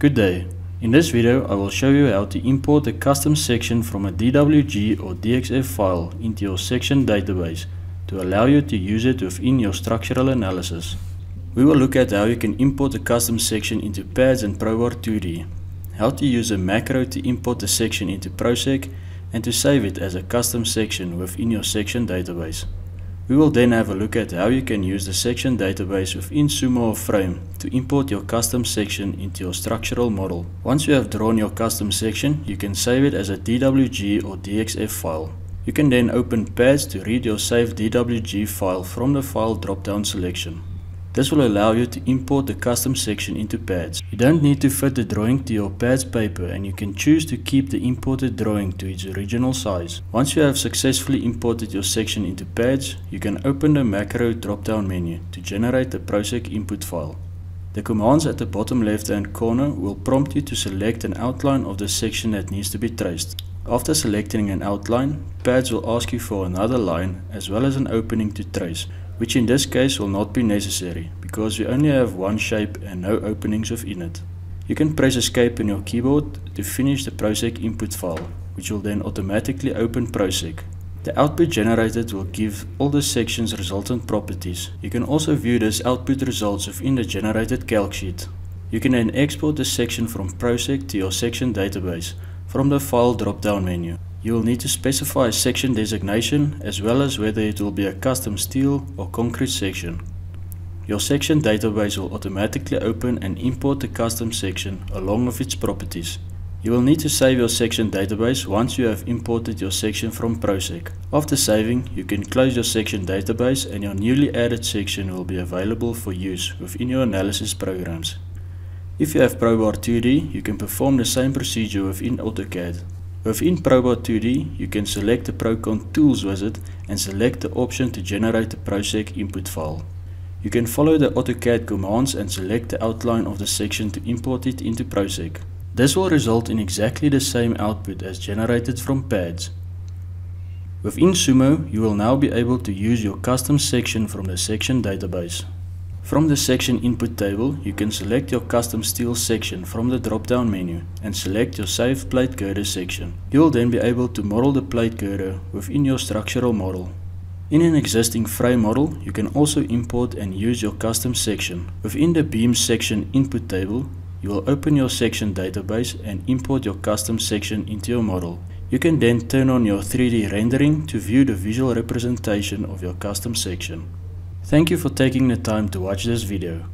Good day. In this video I will show you how to import a custom section from a DWG or DXF file into your section database to allow you to use it within your structural analysis. We will look at how you can import a custom section into Padds and ProBar 2D, how to use a macro to import the section into ProSec and to save it as a custom section within your section database. We will then have a look at how you can use the section database within Sumo or Frame to import your custom section into your structural model. Once you have drawn your custom section, you can save it as a DWG or DXF file. You can then open Padds to read your saved DWG file from the file drop-down selection. This will allow you to import the custom section into Padds. You don't need to fit the drawing to your Padds paper and you can choose to keep the imported drawing to its original size. Once you have successfully imported your section into Padds, you can open the macro drop-down menu to generate the ProSec input file. The commands at the bottom left hand corner will prompt you to select an outline of the section that needs to be traced. After selecting an outline, pads will ask you for another line as well as an opening to trace which in this case will not be necessary because we only have one shape and no openings within it. You can press escape on your keyboard to finish the ProSec input file, which will then automatically open ProSec. The output generated will give all the section's resultant properties. You can also view this output results within the generated calc sheet. You can then export the section from ProSec to your section database from the file drop-down menu. You will need to specify a section designation as well as whether it will be a custom steel or concrete section. Your section database will automatically open and import the custom section along with its properties. You will need to save your section database once you have imported your section from ProSec. After saving, you can close your section database and your newly added section will be available for use within your analysis programs. If you have ProBar 2D, you can perform the same procedure within AutoCAD. Within ProBar 2D, you can select the Prokon Tools wizard and select the option to generate the ProSec input file. You can follow the AutoCAD commands and select the outline of the section to import it into ProSec. This will result in exactly the same output as generated from Padds. Within Sumo, you will now be able to use your custom section from the section database. From the section input table, you can select your custom steel section from the drop-down menu and select your saved plate girder section. You will then be able to model the plate girder within your structural model. In an existing frame model, you can also import and use your custom section. Within the beam section input table, you will open your section database and import your custom section into your model. You can then turn on your 3D rendering to view the visual representation of your custom section. Thank you for taking the time to watch this video.